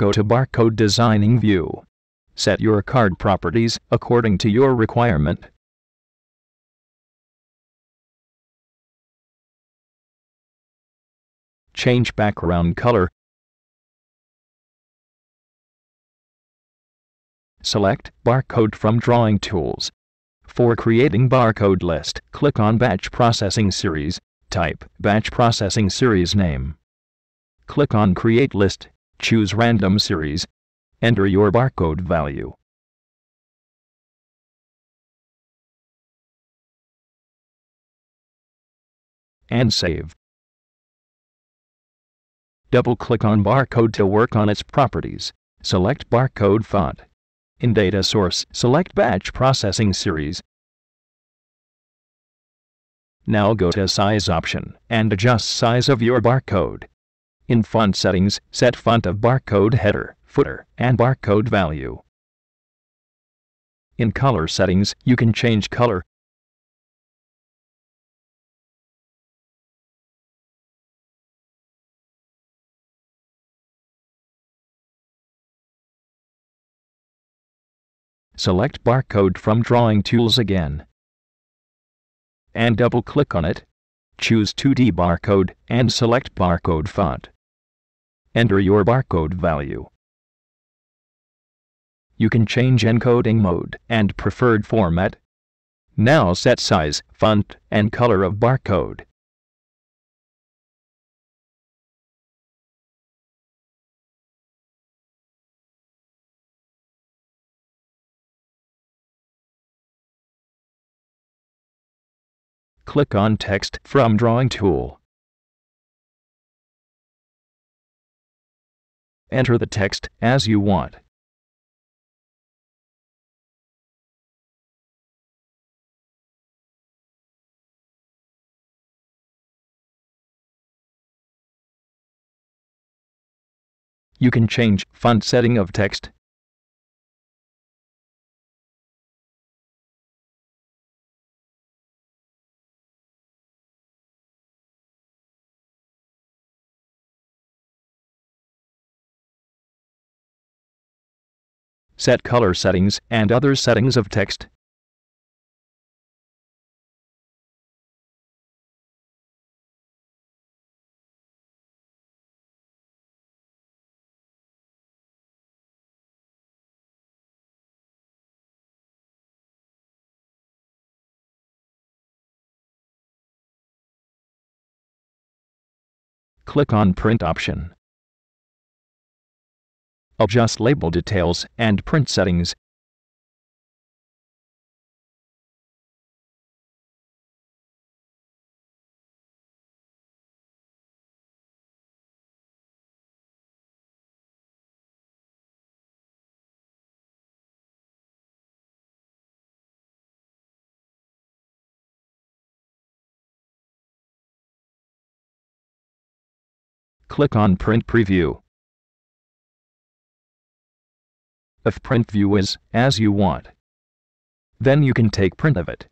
Go to Barcode Designing view. Set your card properties according to your requirement. Change background color. Select Barcode from Drawing Tools. For creating barcode list, click on Batch Processing Series. Type Batch Processing Series name. Click on Create List. Choose Random Series. Enter your barcode value. And save. Double-click on barcode to work on its properties. Select barcode font. In Data Source, select Batch Processing Series. Now go to Size option and adjust size of your barcode. In Font Settings, set font of barcode header, footer, and barcode value. In Color Settings, you can change color, Select barcode from Drawing Tools again. And double-click on it. Choose 2D barcode and select barcode font. Enter your barcode value. You can change encoding mode and preferred format. Now set size, font, and color of barcode. Click on Text from Drawing tool. Enter the text as you want. You can change font setting of text set color settings, and other settings of text. Click on Print option adjust label details and print settings. Click on Print Preview if print view is as you want. Then you can take print of it.